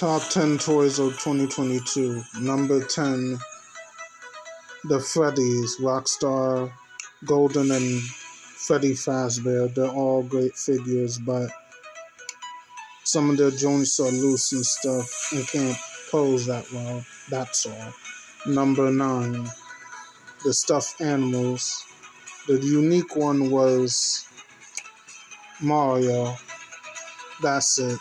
Top 10 toys of 2022. Number 10, the Freddy's, Rockstar, Golden, and Freddy Fazbear. They're all great figures, but some of their joints are loose and stuff and can't pose that well. That's all. Number 9, the stuffed animals. The unique one was Mario. That's it.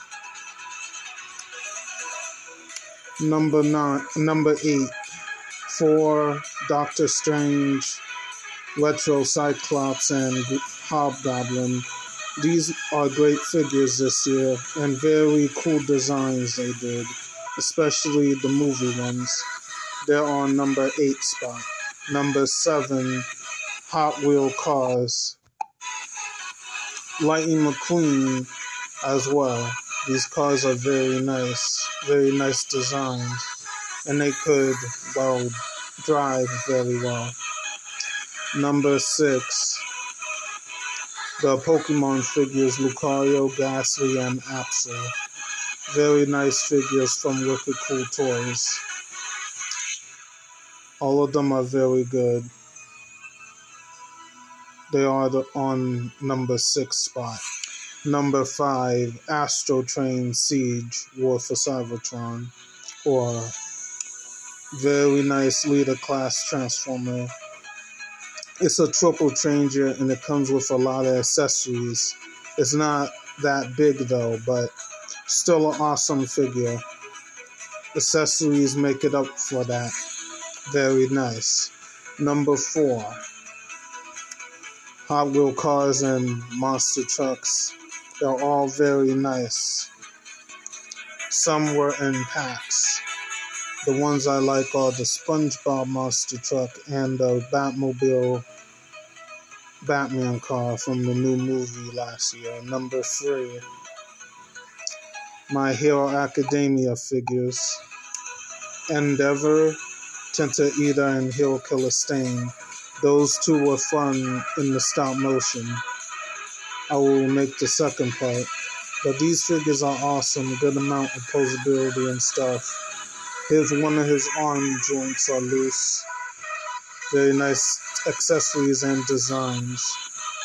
Number nine, number eight, for Doctor Strange, Retro Cyclops, and Hobgoblin. These are great figures this year and very cool designs they did, especially the movie ones. They're on number eight spot. Number seven, Hot Wheel Cars. Lightning McQueen as well. These cars are very nice, very nice designs, and they could, well, drive very well. Number six, the Pokemon figures Lucario, Gastly, and Axel. Very nice figures from Wicked Cool Toys. All of them are very good. They are the, on number six spot. Number five, Astrotrain Siege War for Cybertron, or very nice leader class transformer. It's a triple changer and it comes with a lot of accessories. It's not that big though, but still an awesome figure. Accessories make it up for that. Very nice. Number four, Hot Wheel cars and monster trucks they're all very nice. Some were in packs. The ones I like are the SpongeBob Monster Truck and the Batmobile Batman car from the new movie last year. Number three, My Hero Academia figures. Endeavor, Tinta Eater, and Hero Killer Stain. Those two were fun in the stop motion. I will make the second part. But these figures are awesome, good amount of posability and stuff. Here's one of his arm joints are loose. Very nice accessories and designs.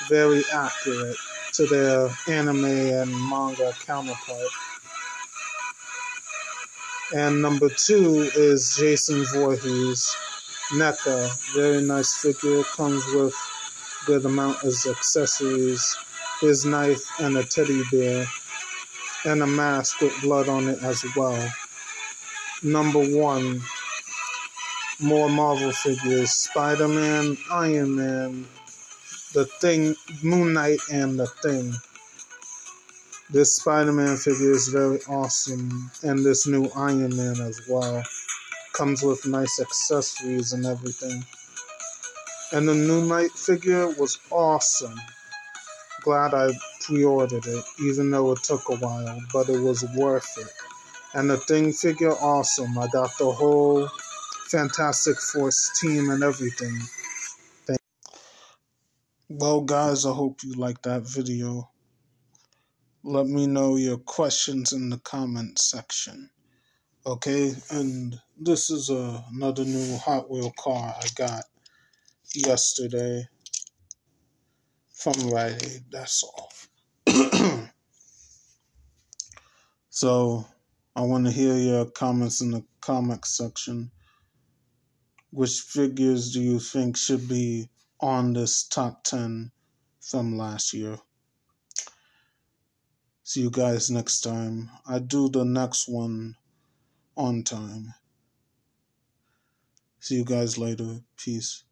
Very accurate to their anime and manga counterpart. And number two is Jason Voorhees. NECA, very nice figure, comes with good amount of accessories his knife, and a teddy bear, and a mask with blood on it as well. Number one, more Marvel figures Spider Man, Iron Man, The Thing, Moon Knight, and The Thing. This Spider Man figure is very awesome, and this new Iron Man as well. Comes with nice accessories and everything. And the Moon Knight figure was awesome glad I pre ordered it, even though it took a while, but it was worth it. And the thing figure, awesome. I got the whole Fantastic Four team and everything. Well, guys, I hope you liked that video. Let me know your questions in the comment section. Okay, and this is uh, another new Hot Wheel car I got yesterday from Rite. That's all. so I want to hear your comments in the comment section. Which figures do you think should be on this top 10 from last year? See you guys next time. I do the next one on time. See you guys later. Peace.